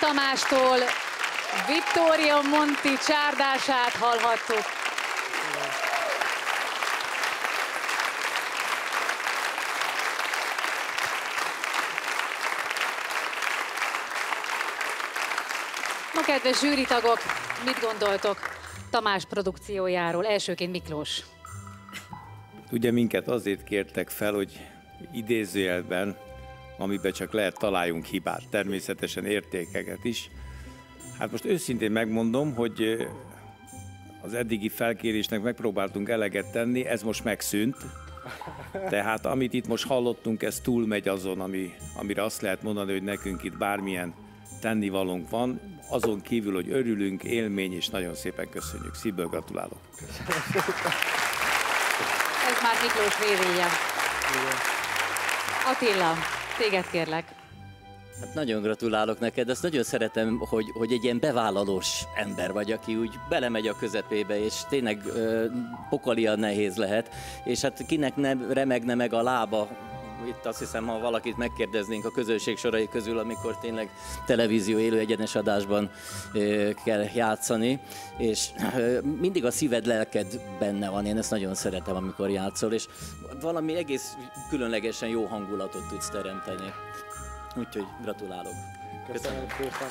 Tamástól Vittorio Monti csárdását hallhattuk. Ma kedves zsűritagok, mit gondoltok Tamás produkciójáról? Elsőként Miklós. Ugye minket azért kértek fel, hogy idézőjelben, amiben csak lehet találjunk hibát, természetesen értékeket is. Hát most őszintén megmondom, hogy az eddigi felkérésnek megpróbáltunk eleget tenni, ez most megszűnt. Tehát amit itt most hallottunk, ez túlmegy azon, ami, amire azt lehet mondani, hogy nekünk itt bármilyen tennivalónk van. Azon kívül, hogy örülünk, élmény, és nagyon szépen köszönjük. Szívből gratulálok. Ez már Miklós vévéje. Attila, téged kérlek. Hát nagyon gratulálok neked, ezt nagyon szeretem, hogy, hogy egy ilyen bevállalós ember vagy, aki úgy belemegy a közepébe, és tényleg ö, pokalia nehéz lehet, és hát kinek nem remegne meg a lába, itt azt hiszem, ha valakit megkérdeznénk a közönség sorai közül, amikor tényleg televízió élő egyenes adásban kell játszani, és mindig a szíved, lelked benne van, én ezt nagyon szeretem, amikor játszol, és valami egész különlegesen jó hangulatot tudsz teremteni. Úgyhogy gratulálok. Köszönöm szépen.